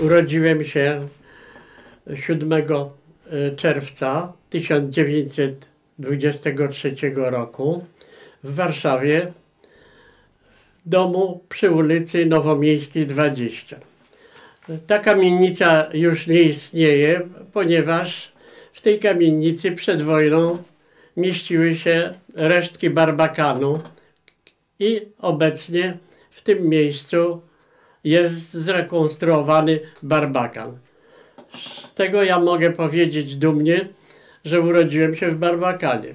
Urodziłem się 7 e, czerwca 1923 roku w Warszawie, domu przy ulicy Nowomiejskiej 20. Ta kamienica już nie istnieje, ponieważ w tej kamienicy przed wojną mieściły się resztki barbakanu i obecnie w tym miejscu jest zrekonstruowany barbakan. Z tego ja mogę powiedzieć dumnie, że urodziłem się w Barbakanie.